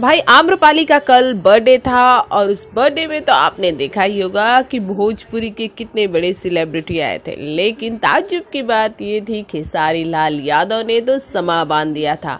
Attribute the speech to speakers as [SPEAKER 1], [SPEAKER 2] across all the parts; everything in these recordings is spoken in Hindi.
[SPEAKER 1] भाई आम्रपाली का कल बर्थडे था और उस बर्थडे में तो आपने देखा ही होगा कि भोजपुरी के कितने बड़े सेलिब्रिटी आए थे। लेकिन ताजुब की बात ये थी खेसारी लाल यादव ने तो समा बाँध दिया था।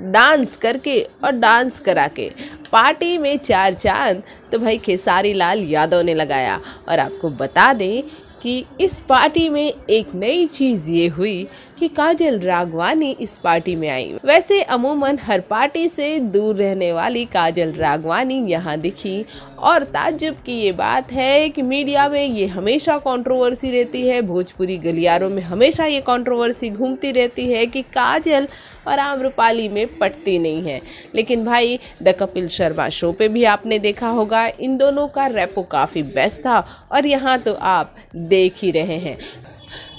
[SPEAKER 1] डांस करके और डांस करा के। पार्टी में चार चाँद तो भाई खेसारी लाल यादव ने लगाया। और आपको बता दें कि इस पार्टी में एक नई चीज़ ये हुई कि काजल रागवानी इस पार्टी में आई। वैसे अमूमन हर पार्टी से दूर रहने वाली काजल रागवानी यहाँ दिखी और ताज्जुब की ये बात है कि मीडिया में ये हमेशा कंट्रोवर्सी रहती है, भोजपुरी गलियारों में हमेशा ये कंट्रोवर्सी घूमती रहती है कि काजल और आम्रपाली में पटती नहीं है। लेकिन भाई, द कपिल शर्मा शो पे भी आपने देखा होगा, इन दोनों का रेपो काफ़ी बेस्ट था और यहाँ तो आप देख ही रहे हैं।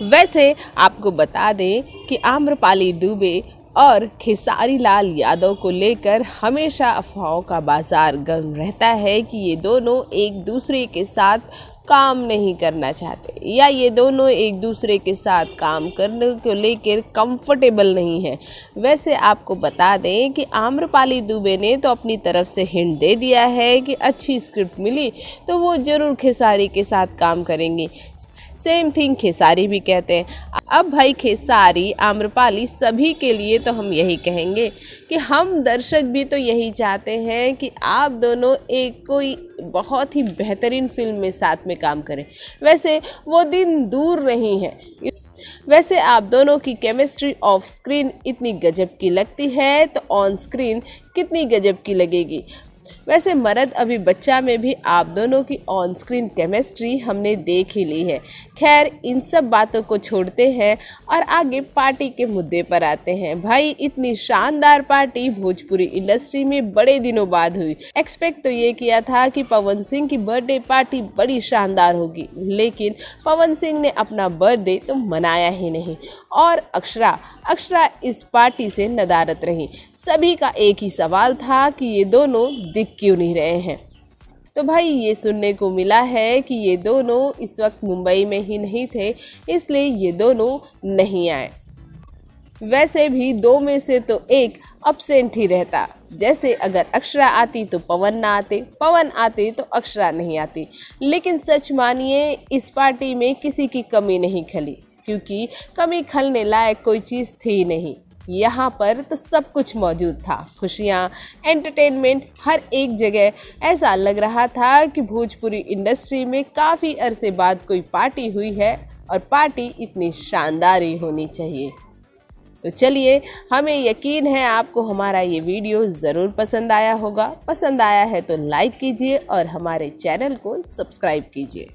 [SPEAKER 1] वैसे आपको बता दें कि आम्रपाली दुबे और खेसारी लाल यादव को लेकर हमेशा अफवाहों का बाज़ार गर्म रहता है कि ये दोनों एक दूसरे के साथ काम नहीं करना चाहते, या ये दोनों एक दूसरे के साथ काम करने को लेकर कंफर्टेबल नहीं है। वैसे आपको बता दें कि आम्रपाली दुबे ने तो अपनी तरफ़ से हिंट दे दिया है कि अच्छी स्क्रिप्ट मिली तो वो ज़रूर खेसारी के साथ काम करेंगी। सेम थिंग खेसारी भी कहते हैं। अब भाई खेसारी, आम्रपाली सभी के लिए तो हम यही कहेंगे कि हम दर्शक भी तो यही चाहते हैं कि आप दोनों एक कोई बहुत ही बेहतरीन फ़िल्म में साथ में काम करें। वैसे वो दिन दूर नहीं है। वैसे आप दोनों की केमिस्ट्री ऑफ़ स्क्रीन इतनी गजब की लगती है तो ऑन स्क्रीन कितनी गजब की लगेगी? वैसे मरद अभी बच्चा में भी आप दोनों की ऑन स्क्रीन केमिस्ट्री हमने देख ही ली है। खैर, इन सब बातों को छोड़ते हैं और आगे पार्टी के मुद्दे पर आते हैं। भाई, इतनी शानदार पार्टी भोजपुरी इंडस्ट्री में बड़े दिनों बाद हुई। एक्सपेक्ट तो ये किया था कि पवन सिंह की बर्थडे पार्टी बड़ी शानदार होगी, लेकिन पवन सिंह ने अपना बर्थडे तो मनाया ही नहीं। और अक्षरा अक्षरा इस पार्टी से नदारत रही। सभी का एक ही सवाल था कि ये दोनों दिख क्यों नहीं रहे हैं? तो भाई, ये सुनने को मिला है कि ये दोनों इस वक्त मुंबई में ही नहीं थे, इसलिए ये दोनों नहीं आए। वैसे भी दो में से तो एक अपसेंट ही रहता। जैसे अगर अक्षरा आती तो पवन ना आते, पवन आते तो अक्षरा नहीं आती। लेकिन सच मानिए, इस पार्टी में किसी की कमी नहीं खली, क्योंकि कमी खलने लायक कोई चीज़ थी नहीं। यहाँ पर तो सब कुछ मौजूद था। खुशियाँ एंटरटेनमेंट हर एक जगह। ऐसा लग रहा था कि भोजपुरी इंडस्ट्री में काफ़ी अरसे बाद कोई पार्टी हुई है और पार्टी इतनी शानदार ही होनी चाहिए। तो चलिए, हमें यकीन है आपको हमारा ये वीडियो ज़रूर पसंद आया होगा। पसंद आया है तो लाइक कीजिए और हमारे चैनल को सब्सक्राइब कीजिए।